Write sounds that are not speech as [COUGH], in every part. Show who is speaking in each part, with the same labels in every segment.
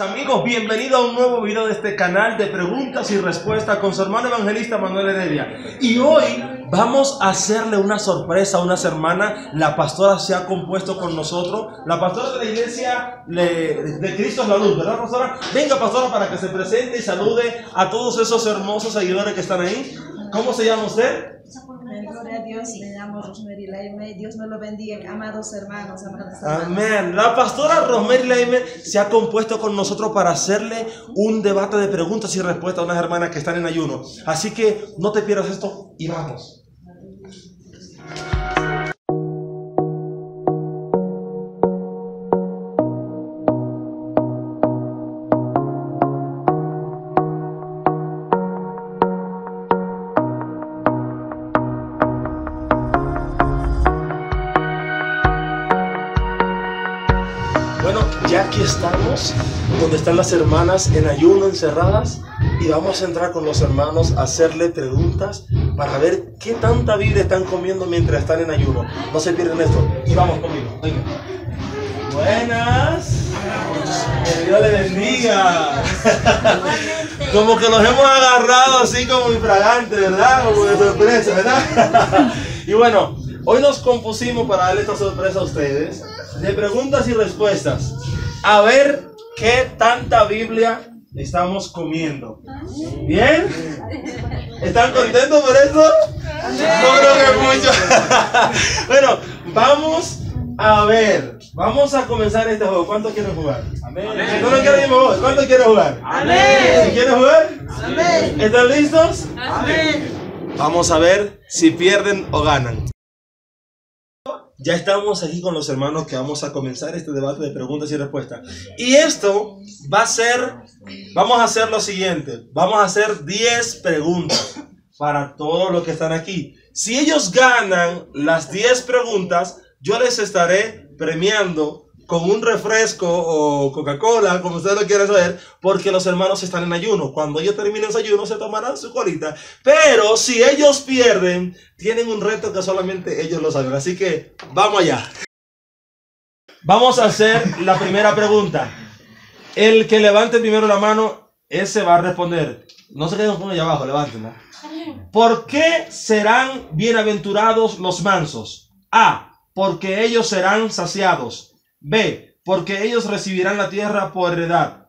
Speaker 1: Amigos, bienvenido a un nuevo video de este canal de preguntas y respuestas con su hermano evangelista Manuel Heredia. Y hoy vamos a hacerle una sorpresa a unas hermanas. La pastora se ha compuesto con nosotros. La pastora de la iglesia de Cristo es la luz, ¿verdad, pastora? Venga, pastora, para que se presente y salude a todos esos hermosos seguidores que están ahí. ¿Cómo se llama usted?
Speaker 2: Gloria a Dios, me llamo Rosemary Laime. Dios me lo bendiga, amados hermanos, amadas hermanas.
Speaker 1: Amén. La pastora Rosemary Laime se ha compuesto con nosotros para hacerle un debate de preguntas y respuestas a unas hermanas que están en ayuno. Así que no te pierdas esto y vamos. Ya aquí estamos, donde están las hermanas en ayuno encerradas y vamos a entrar con los hermanos a hacerle preguntas para ver qué tanta Biblia están comiendo mientras están en ayuno. No se pierdan esto y vamos conmigo. Venga. Buenas. Que Dios le bendiga. Como que los hemos agarrado así como infragante, ¿verdad? Como de sorpresa, ¿verdad? [LAUGHS] Y bueno, hoy nos compusimos para darle esta sorpresa a ustedes de preguntas y respuestas. A ver qué tanta Biblia estamos comiendo. ¿Bien? ¿Están contentos por eso? No creo que mucho. [LAUGHS] bueno, vamos a ver. Vamos a comenzar este juego. ¿Cuántos quieren jugar? Amén. ¿No lo quieren jugar? ¿Cuántos quieren jugar?
Speaker 2: Amén.
Speaker 1: ¿Quieren jugar?
Speaker 2: Amén.
Speaker 1: ¿Están listos?
Speaker 2: Amén.
Speaker 1: Vamos a ver si pierden o ganan. Ya estamos aquí con los hermanos que vamos a comenzar este debate de preguntas y respuestas. Y esto va a ser, vamos a hacer lo siguiente, vamos a hacer 10 preguntas para todos los que están aquí. Si ellos ganan las 10 preguntas, yo les estaré premiando con un refresco o Coca-Cola, como ustedes lo quieran saber, porque los hermanos están en ayuno. Cuando ellos terminen su ayuno, se tomarán su colita. Pero si ellos pierden, tienen un reto que solamente ellos lo saben. Así que vamos allá. Vamos a hacer la primera pregunta. El que levante primero la mano, ese va a responder. No se queden con allá abajo, levántenla. ¿Por qué serán bienaventurados los mansos? A. Porque ellos serán saciados. B. Porque ellos recibirán la tierra por heredad.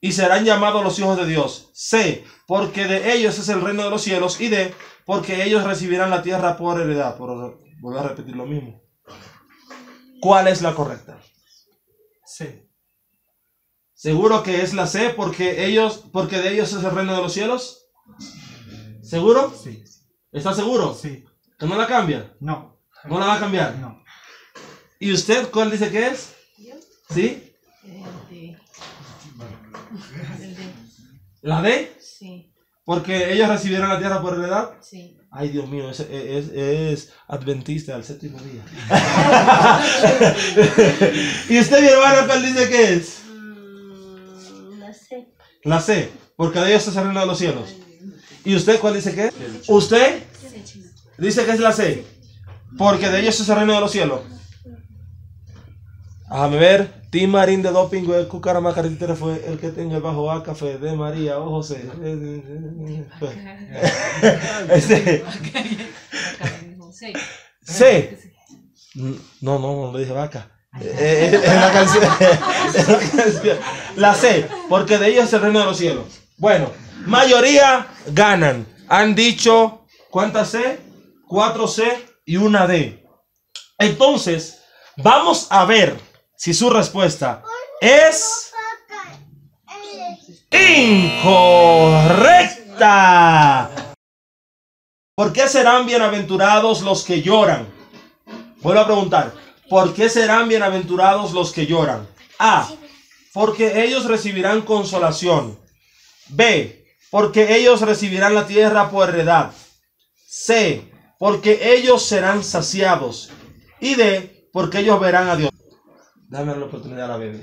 Speaker 1: Y serán llamados los hijos de Dios. C. Porque de ellos es el reino de los cielos. Y D. Porque ellos recibirán la tierra por heredad. Por, voy a repetir lo mismo. ¿Cuál es la correcta?
Speaker 3: Sí.
Speaker 1: ¿Seguro que es la C? Porque ellos, porque de ellos es el reino de los cielos. ¿Seguro?
Speaker 3: Sí.
Speaker 1: ¿Está seguro?
Speaker 3: Sí.
Speaker 1: ¿Que no la cambia?
Speaker 3: No.
Speaker 1: ¿No la va a cambiar?
Speaker 3: No.
Speaker 1: ¿Y usted cuál dice que es? ¿Sí? ¿La D?
Speaker 4: Sí,
Speaker 1: Porque ellos recibieron la tierra por heredad.
Speaker 4: sí.
Speaker 1: Ay, Dios mío, es, es, es adventista al séptimo día. [LAUGHS] [LAUGHS] ¿Y usted, mi hermano, cuál dice que es?
Speaker 4: Mm, no sé.
Speaker 1: La C, porque de ellos es el reino de los cielos. ¿Y usted cuál dice que es? ¿Usted? Dice que es la C, porque de ellos es el reino de los cielos. Déjame ver. Tim Marín de Doping, Cucarama Carretera fue el que tenga el bajo A, café de María o José. [LAUGHS] Este,
Speaker 4: Sí.
Speaker 1: C. No, no, no le dije vaca. Eh, eh, [LAUGHS] la canción. la canción. La C, porque de ellos es el reino de los cielos. Bueno, mayoría ganan. Han dicho, ¿cuántas C? Cuatro C y una D. Entonces, vamos a ver si su respuesta es incorrecta. ¿Por qué serán bienaventurados los que lloran? Vuelvo a preguntar, ¿por qué serán bienaventurados los que lloran? A, porque ellos recibirán consolación. B, porque ellos recibirán la tierra por heredad. C, porque ellos serán saciados. Y D, porque ellos verán a Dios. Dame la oportunidad a la bebé.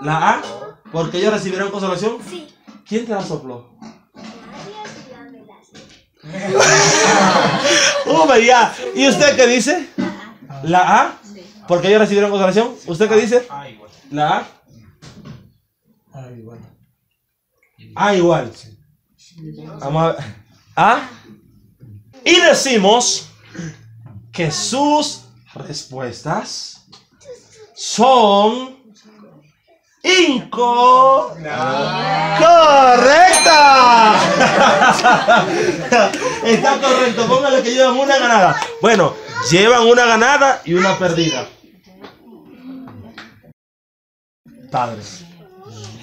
Speaker 1: La A, porque ellos recibirán consolación.
Speaker 5: Sí.
Speaker 1: ¿Quién te la sopló?
Speaker 5: Nadie, ya me la sé. [LAUGHS]
Speaker 1: ¡Oh, María! ¿Y usted qué dice? ¿La A? Porque ellos recibieron consolación. ¿Usted qué dice?
Speaker 3: Ah, igual.
Speaker 1: La A.
Speaker 3: Ah, igual.
Speaker 1: A igual. Vamos a ver. A. Y decimos que sus respuestas son inco correcta. Está correcto. Póngale que llevan una ganada. Bueno, llevan una ganada y una perdida. Padres.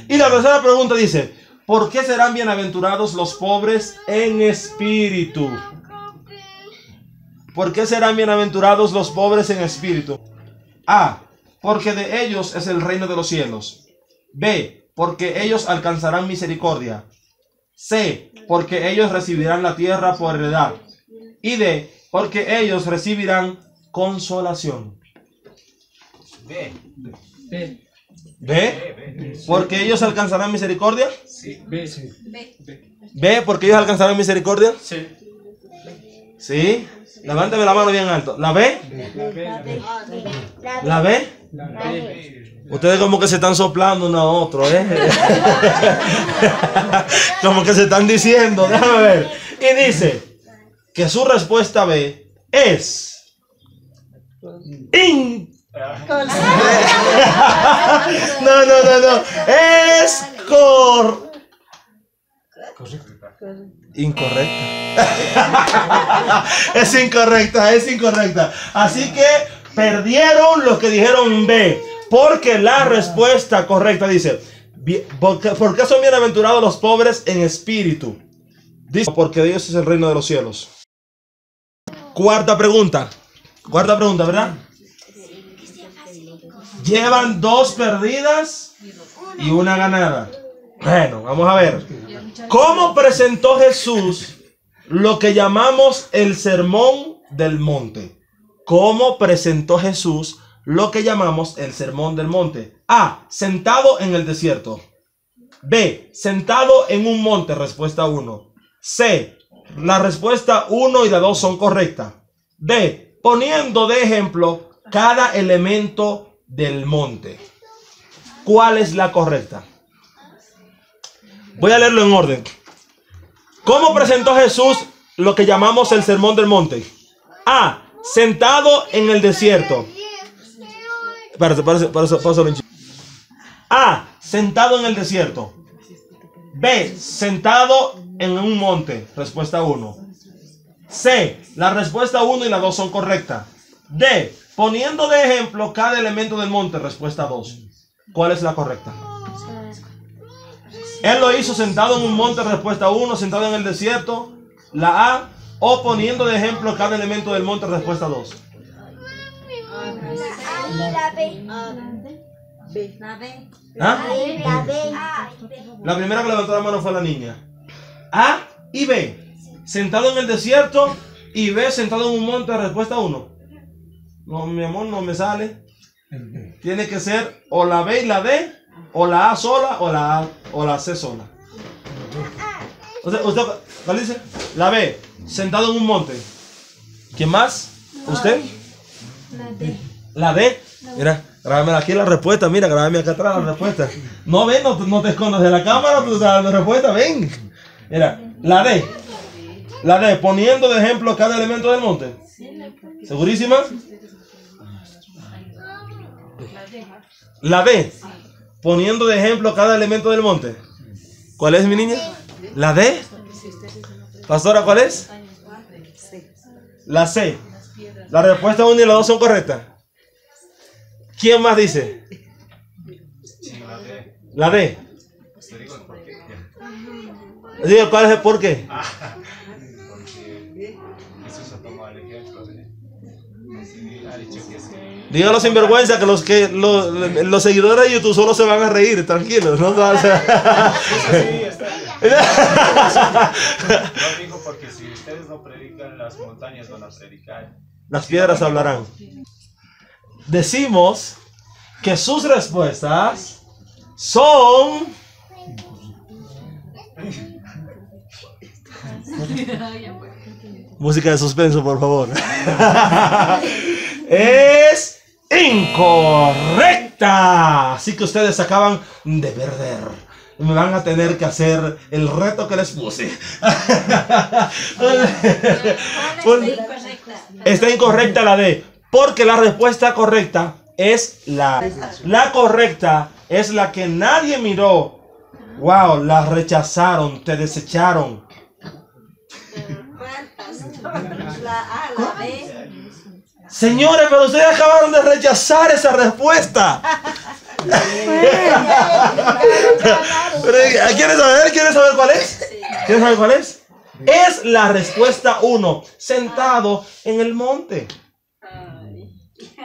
Speaker 1: Y la tercera pregunta dice, ¿por qué serán bienaventurados los pobres en espíritu? ¿Por qué serán bienaventurados los pobres en espíritu? A. Porque de ellos es el reino de los cielos. B. Porque ellos alcanzarán misericordia. C. Porque ellos recibirán la tierra por heredad. Y D. Porque ellos recibirán consolación.
Speaker 3: B.
Speaker 1: B. Porque ellos alcanzarán misericordia.
Speaker 3: Sí. B. Sí.
Speaker 1: B. Porque ellos alcanzarán misericordia.
Speaker 3: Sí.
Speaker 1: ¿Sí? Levántame la mano bien alto. ¿La B? ¿La B? Ustedes como que se están soplando uno a otro, ¿eh? [LAUGHS] como que se están diciendo, déjame ver. Y dice que su respuesta B es... In- [LAUGHS] no, no, no, no. Es cor... Incorrecta. [LAUGHS] es incorrecta, es incorrecta. Así que perdieron los que dijeron B. Porque la respuesta correcta dice, "Bi- ¿por qué, por qué son bienaventurados los pobres en espíritu? Dice, porque Dios es el reino de los cielos. Cuarta pregunta. Cuarta pregunta, ¿verdad? Llevan dos perdidas y una ganada. Bueno, vamos a ver. ¿Cómo presentó Jesús lo que llamamos el sermón del monte? ¿Cómo presentó Jesús lo que llamamos el sermón del monte? A. Sentado en el desierto. B. Sentado en un monte. Respuesta 1. C. La respuesta 1 y la 2 son correctas. D. Poniendo de ejemplo cada elemento del monte. ¿Cuál es la correcta? Voy a leerlo en orden. ¿Cómo presentó Jesús lo que llamamos el sermón del monte? A. Sentado en el desierto. A. Sentado en el desierto. B. Sentado en un monte. Respuesta 1. C. La respuesta 1 y la 2 son correctas. D. Poniendo de ejemplo cada elemento del monte. Respuesta 2. ¿Cuál es la correcta? Él lo hizo sentado en un monte, respuesta 1, sentado en el desierto, la A, o poniendo de ejemplo cada elemento del monte, respuesta 2.
Speaker 5: La B.
Speaker 1: ¿Ah?
Speaker 5: La B.
Speaker 1: La primera que levantó la mano fue la niña. A y B, sentado en el desierto y B sentado en un monte, respuesta 1. No, mi amor, no me sale. Tiene que ser o la B y la D, o la A sola, o la A, o la C sola. Usted, usted, ¿cuál dice? La B, sentado en un monte. ¿Quién más? ¿Usted? La D. Mira, grábame aquí la respuesta. Mira, grábame acá atrás la respuesta. No ven, no, no te escondas de la cámara, tú la respuesta, ven. Mira, la D. La D, poniendo de ejemplo cada elemento del monte. ¿Segurísima? La D, poniendo de ejemplo cada elemento del monte. ¿Cuál es mi niña? La D. Pastora, ¿cuál es? La C. La respuesta 1 y la 2 son correctas. ¿Quién más dice? La D. Diga, ¿cuál es el por qué? Dígalo sin vergüenza que los que los, los seguidores de YouTube solo se van a reír, tranquilos, no O sea,
Speaker 3: Sí, está bien. Lo digo porque si ustedes no predican, las montañas van a predicar.
Speaker 1: Las piedras hablarán. Decimos que sus respuestas son [LAUGHS] música de suspenso, por favor. [LAUGHS] es incorrecta. Así que ustedes acaban de perder. Me van a tener que hacer el reto que les puse. Está incorrecta la D. Porque la respuesta correcta es la. La correcta es la que nadie miró. Wow, la rechazaron, te desecharon. [LAUGHS]
Speaker 5: La A, la.
Speaker 1: Señores, pero ustedes acabaron de rechazar esa respuesta. [LAUGHS] Pero, ¿Quieres saber? ¿Quieres saber cuál es? ¿Quieres saber cuál es? Es la respuesta 1, sentado en el monte.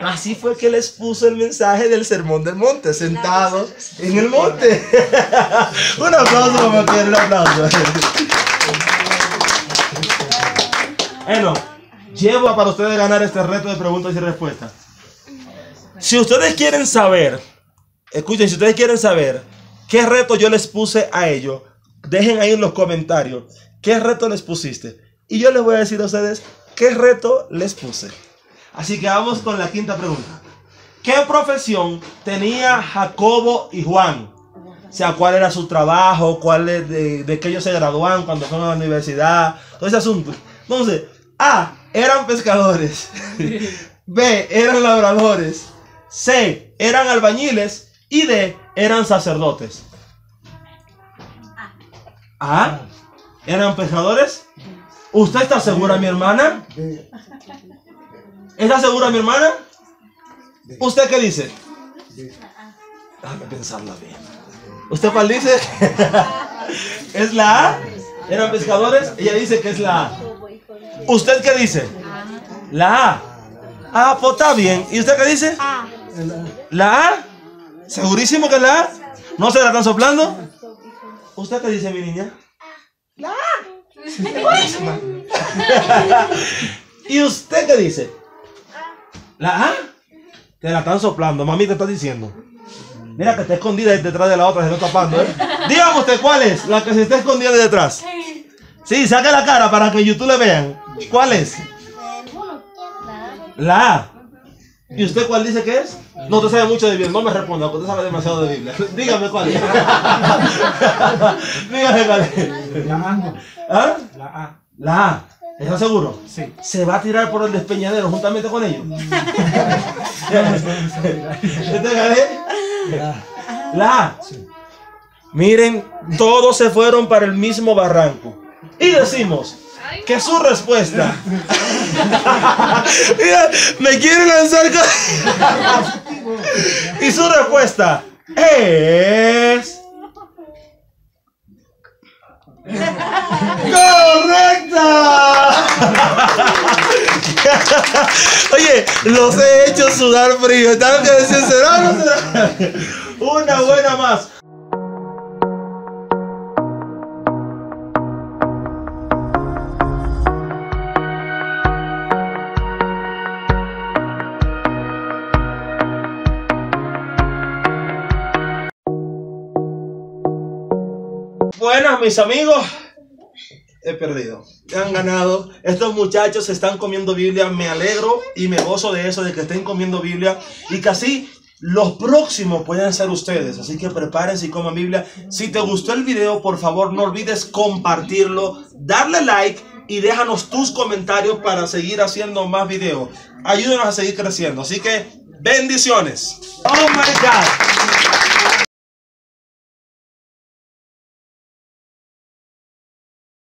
Speaker 1: Así fue que les puso el mensaje del sermón del monte, sentados en el monte. [LAUGHS] un aplauso como quieren, un aplauso. Bueno, llevo para ustedes ganar este reto de preguntas y respuestas. Si ustedes quieren saber, escuchen, si ustedes quieren saber qué reto yo les puse a ellos, dejen ahí en los comentarios qué reto les pusiste. Y yo les voy a decir a ustedes qué reto les puse. Así que vamos con la quinta pregunta. ¿Qué profesión tenía Jacobo y Juan? O sea, cuál era su trabajo, cuál es de, de qué ellos se graduaban cuando fueron a la universidad, todo ese asunto. Entonces, A, eran pescadores. [LAUGHS] B, eran labradores. C, eran albañiles. Y D, eran sacerdotes. A, eran pescadores. ¿Usted está segura, mi hermana? ¿Está segura, mi hermana? ¿Usted qué dice? Déjame pensarla bien. ¿Usted cuál dice? [LAUGHS] ¿Es la A? ¿Eran pescadores? Ella dice que es la A. ¿Usted qué dice? La A. Ah, pues está bien. ¿Y usted qué dice? ¿La A? ¿Segurísimo que es la A? ¿No se la están soplando? ¿Usted qué dice, mi niña? La A. [LAUGHS] ¿Y usted qué dice? ¿La A? Te la están soplando, mami te está diciendo. Mira que está escondida detrás de la otra, se está tapando, ¿eh? Dígame usted cuál es la que se está escondida detrás. Sí, saque la cara para que YouTube le vean. ¿Cuál es? La A. ¿Y usted cuál dice que es? No, usted sabe mucho de Biblia. No me responda, porque usted sabe demasiado de Biblia. [LAUGHS] Dígame cuál es. [LAUGHS] Dígame cuál es.
Speaker 3: La A.
Speaker 1: ¿Ah?
Speaker 3: La A.
Speaker 1: La A. ¿Está seguro?
Speaker 3: Sí.
Speaker 1: Se va a tirar por el despeñadero juntamente con ellos. [LAUGHS] La A. Miren, todos se fueron para el mismo barranco. Y decimos que su respuesta. [LAUGHS] Mira, me quiere lanzar. y su respuesta es. ¡Correcta! Oye, los he hecho sudar frío. Están que decir, ¿será o no será? Una buena más. Buenas, mis amigos. He perdido. Han ganado. Estos muchachos están comiendo Biblia. Me alegro y me gozo de eso, de que estén comiendo Biblia. Y que así los próximos pueden ser ustedes. Así que prepárense y coman Biblia. Si te gustó el video, por favor, no olvides compartirlo, darle like y déjanos tus comentarios para seguir haciendo más videos. Ayúdenos a seguir creciendo. Así que bendiciones. Oh my God.